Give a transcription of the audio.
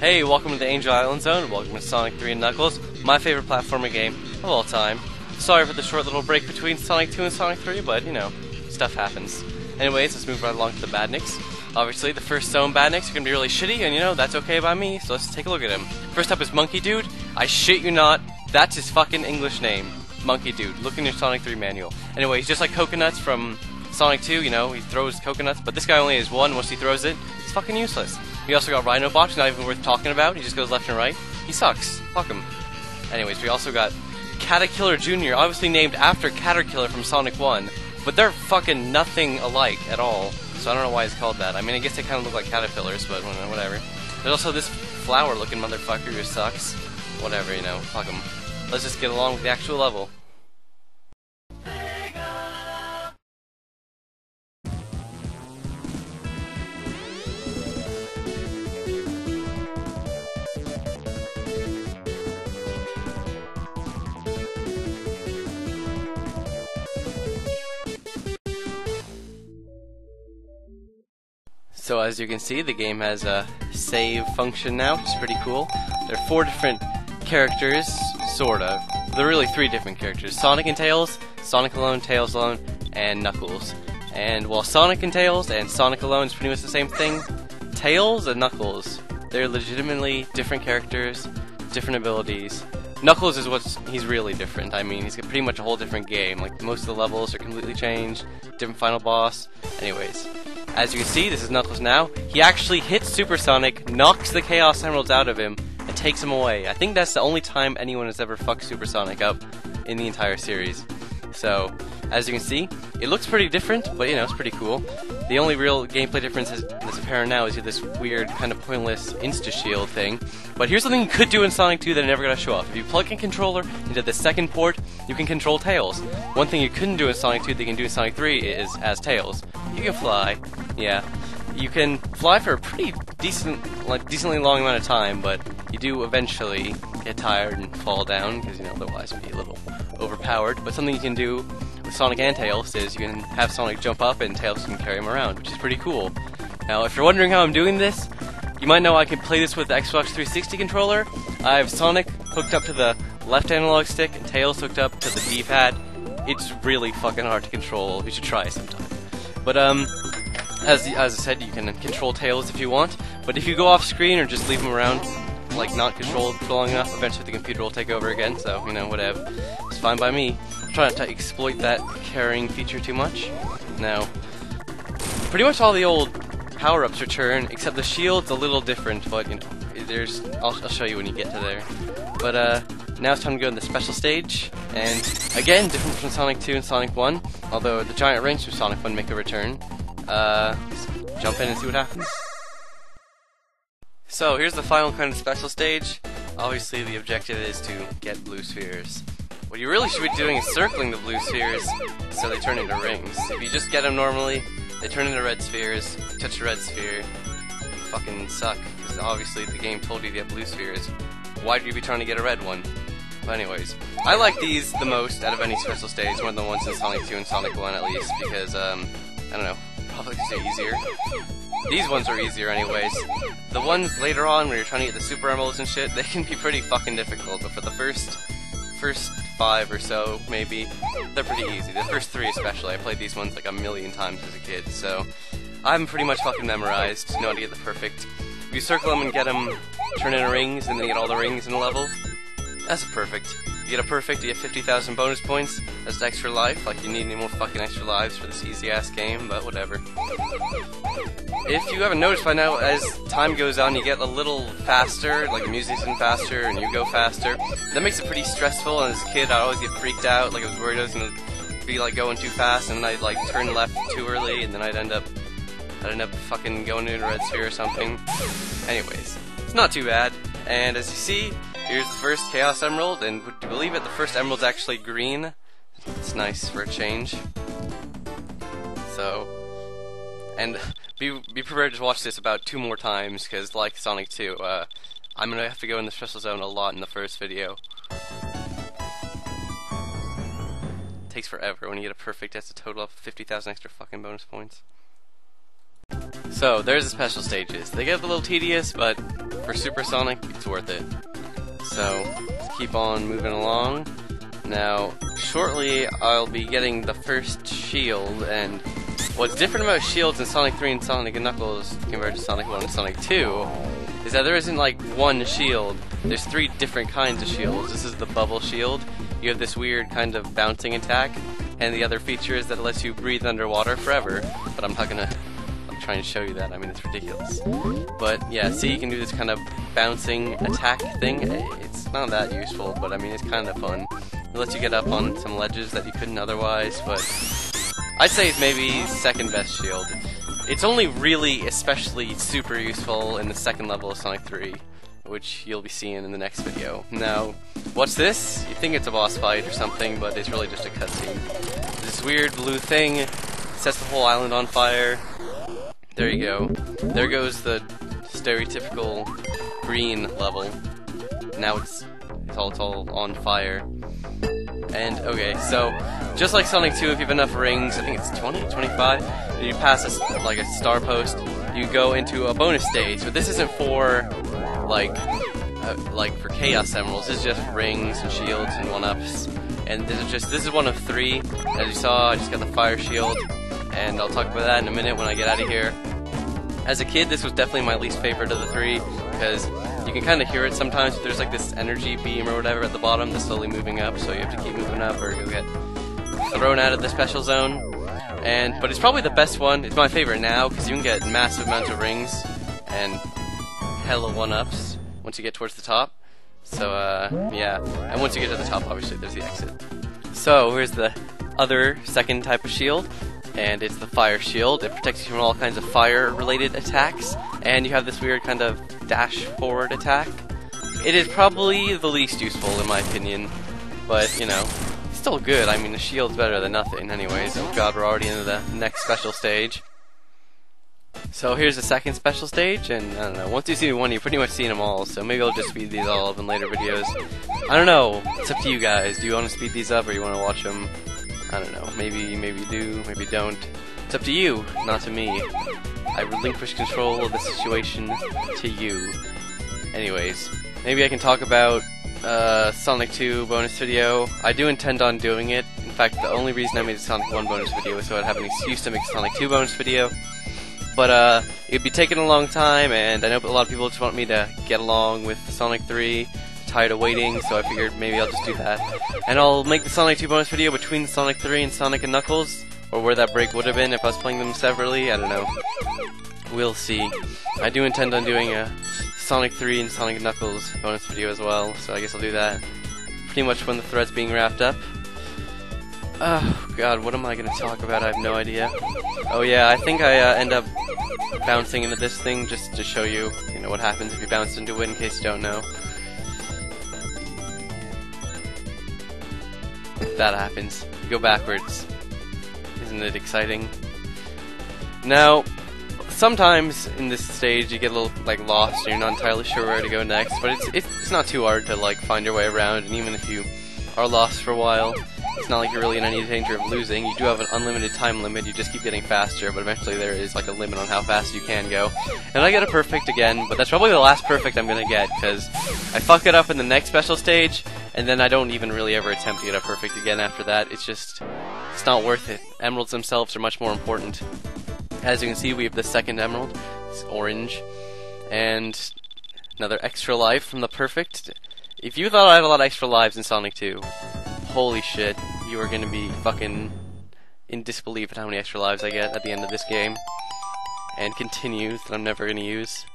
Hey, welcome to the Angel Island Zone. Welcome to Sonic 3 and Knuckles, my favorite platformer game of all time. Sorry for the short little break between Sonic 2 and Sonic 3, but you know, stuff happens. Anyways, let's move right along to the Badniks. Obviously, the first zone Badniks are gonna be really shitty, and you know, that's okay by me, so let's take a look at him. First up is Monkey Dude. I shit you not, that's his fucking English name. Monkey Dude. Look in your Sonic 3 manual. Anyway, he's just like Coconuts from Sonic 2, you know, he throws coconuts, but this guy only has one. Once he throws it, it's fucking useless. We also got Rhinobot, not even worth talking about. He just goes left and right. He sucks. Fuck him. Anyways, we also got Caterkiller Jr., obviously named after Caterkiller from Sonic 1, but they're fucking nothing alike at all. So I don't know why it's called that. I mean, I guess they kind of look like caterpillars, but whatever. There's also this flower-looking motherfucker who sucks. Whatever, you know, fuck him. Let's just get along with the actual level. So as you can see, the game has a save function now, which is pretty cool. There are four different characters, sort of. There are really three different characters. Sonic and Tails, Sonic alone, Tails alone, and Knuckles. And while Sonic and Tails and Sonic alone is pretty much the same thing, Tails and Knuckles, they're legitimately different characters, different abilities. Knuckles is what's he's really different. I mean, he's got pretty much a whole different game. Like most of the levels are completely changed, different final boss. Anyways, as you can see, this is Knuckles now. He actually hits Supersonic, knocks the Chaos Emeralds out of him, and takes him away. I think that's the only time anyone has ever fucked Supersonic up in the entire series. So, as you can see, it looks pretty different, but you know, it's pretty cool. The only real gameplay difference that's apparent now is you have this weird, kind of pointless insta-shield thing. But here's something you could do in Sonic 2 that I never got to show off. If you plug in controller into the second port, you can control Tails. One thing you couldn't do in Sonic 2 that you can do in Sonic 3 is as Tails. You can fly, yeah. You can fly for a pretty decent, like decently long amount of time, but you do eventually get tired and fall down because you know otherwise be a little overpowered. But something you can do Sonic and Tails is you can have Sonic jump up and Tails can carry him around, which is pretty cool. Now, if you're wondering how I'm doing this, you might know I can play this with the Xbox 360 controller. I have Sonic hooked up to the left analog stick and Tails hooked up to the D-pad. It's really fucking hard to control. You should try sometime. But um, as as I said, you can control Tails if you want. But if you go off screen or just leave him around, like not controlled long enough, eventually the computer will take over again. So you know, whatever. It's fine by me. I'm trying to exploit that carrying feature too much. Now, pretty much all the old power-ups return, except the shield's a little different. But you know, there's I'll, I'll show you when you get to there. But uh, now it's time to go in the special stage, and again, different from Sonic 2 and Sonic 1, although the giant wrench from Sonic 1 make a return. Uh, jump in and see what happens. So, here's the final kind of special stage. Obviously, the objective is to get blue spheres. What you really should be doing is circling the blue spheres so they turn into rings. If you just get them normally, they turn into red spheres. Touch a red sphere, fucking suck. Because obviously the game told you to get blue spheres. Why'd you be trying to get a red one? But anyways, I like these the most out of any special stage, one of the ones in Sonic 2 and Sonic 1 at least, because, um, I don't know, probably they're easier. These ones are easier anyways. The ones later on where you're trying to get the super emeralds and shit, they can be pretty fucking difficult, but for the first, first five or so, maybe, they're pretty easy. The first three especially, I played these ones like a million times as a kid, so I'm pretty much fucking memorized, know how to get the perfect. If you circle them and get them, turn into rings, and then you get all the rings in the level, that's perfect. You get a perfect, you get 50,000 bonus points. That's extra life. Like, you need any more fucking extra lives for this easy ass game, but whatever. If you haven't noticed by now, as time goes on, you get a little faster, like the music's getting faster, and you go faster. That makes it pretty stressful, and as a kid, I'd always get freaked out, like I was worried I was gonna be like going too fast, and then I'd like turn left too early, and then I'd end up, I'd end up fucking going into a red sphere or something. Anyways, it's not too bad, and as you see, Here's the first Chaos Emerald, and would you believe it, the first emerald's actually green. It's nice for a change. So, and be be prepared to watch this about two more times, because like Sonic 2, uh, I'm gonna have to go in the special zone a lot in the first video. takes forever when you get a perfect, that's a total of 50,000 extra fucking bonus points. So, there's the special stages. They get a little tedious, but for Super Sonic, it's worth it. So, keep on moving along. Now, shortly I'll be getting the first shield, and what's different about shields in Sonic 3 and Sonic and Knuckles compared to Sonic 1 and Sonic 2 is that there isn't like one shield. There's three different kinds of shields. This is the bubble shield. You have this weird kind of bouncing attack, and the other feature is that it lets you breathe underwater forever. But I'm not gonna Trying to show you that. I mean, it's ridiculous. But yeah, see, you can do this kind of bouncing attack thing. It's not that useful, but I mean, it's kind of fun. It lets you get up on some ledges that you couldn't otherwise, but I'd say it's maybe second best shield. It's only really especially super useful in the second level of Sonic 3, which you'll be seeing in the next video. Now, what's this? You think it's a boss fight or something, but it's really just a cutscene. This weird blue thing sets the whole island on fire. There you go. There goes the stereotypical green level. Now it's it's all, it's all on fire. And, okay, so, just like Sonic 2, if you have enough rings, I think it's 20, 25, you pass a, like a star post, you go into a bonus stage. But this isn't for, like, uh, like for Chaos Emeralds. This is just rings and shields and one-ups. And this is just, this is one of three. As you saw, I just got the fire shield. And I'll talk about that in a minute when I get out of here. As a kid, this was definitely my least favorite of the three, because you can kind of hear it sometimes. There's like this energy beam or whatever at the bottom that's slowly moving up, so you have to keep moving up or you'll get thrown out of the special zone. And but it's probably the best one. It's my favorite now because you can get massive amounts of rings and hella one-ups once you get towards the top. So uh, yeah, and once you get to the top, obviously there's the exit. So here's the other second type of shield and it's the fire shield. It protects you from all kinds of fire-related attacks, and you have this weird kind of dash forward attack. It is probably the least useful in my opinion, but you know, still good. I mean, the shield's better than nothing anyways. Oh god, we're already into the next special stage. So here's the second special stage, and I don't know, once you see one, you've pretty much seen them all, so maybe I'll just speed these all up in later videos. I don't know, it's up to you guys. Do you want to speed these up, or you want to watch them I don't know. Maybe, maybe do, maybe don't. It's up to you, not to me. I relinquish control of the situation to you. Anyways, maybe I can talk about uh, Sonic 2 bonus video. I do intend on doing it. In fact, the only reason I made a Sonic 1 bonus video was so I'd have an excuse to make a Sonic 2 bonus video. But uh, it'd be taking a long time, and I know a lot of people just want me to get along with Sonic 3 tired of waiting, so I figured maybe I'll just do that. And I'll make the Sonic 2 bonus video between Sonic 3 and Sonic and Knuckles, or where that break would have been if I was playing them separately, I don't know. We'll see. I do intend on doing a Sonic 3 and Sonic and Knuckles bonus video as well, so I guess I'll do that pretty much when the thread's being wrapped up. Oh god, what am I gonna talk about? I have no idea. Oh yeah, I think I uh, end up bouncing into this thing just to show you, you know, what happens if you bounce into it in case you don't know. That happens. You go backwards. Isn't it exciting? Now, sometimes in this stage you get a little like lost and you're not entirely sure where to go next, but it's it's not too hard to like find your way around and even if you are lost for a while, it's not like you're really in any danger of losing. You do have an unlimited time limit, you just keep getting faster, but eventually there is like a limit on how fast you can go. And I get a perfect again, but that's probably the last perfect I'm gonna get, because I fuck it up in the next special stage, and then I don't even really ever attempt to get a perfect again after that. It's just, it's not worth it. Emeralds themselves are much more important. As you can see, we have the second emerald. It's orange. And another extra life from the perfect. If you thought I had a lot of extra lives in Sonic 2, holy shit, you are gonna be fucking in disbelief at how many extra lives I get at the end of this game. And continues that I'm never gonna use.